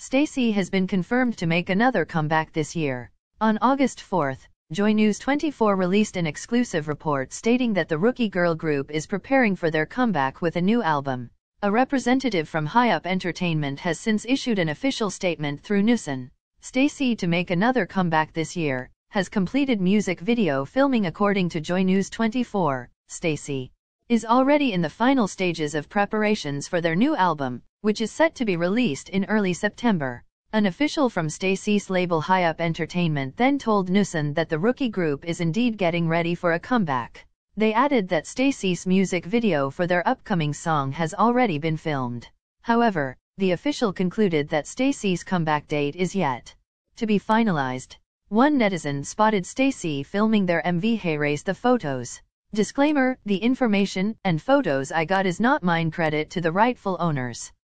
STAYC has been confirmed to make another comeback this year. On August 4, Joy News 24 released an exclusive report stating that the Rookie Girl group is preparing for their comeback with a new album. A representative from High Up Entertainment has since issued an official statement through Newsen. STAYC to make another comeback this year, has completed music video filming according to Joy News 24. STAYC is already in the final stages of preparations for their new album, which is set to be released in early September. An official from STAYC's label High Up Entertainment then told Newsen that the rookie group is indeed getting ready for a comeback. They added that STAYC's music video for their upcoming song has already been filmed. However, the official concluded that STAYC's comeback date is yet to be finalized. One netizen spotted STAYC filming their MV Hey Raise the photos. Disclaimer, the information and photos I got is not mine credit to the rightful owners.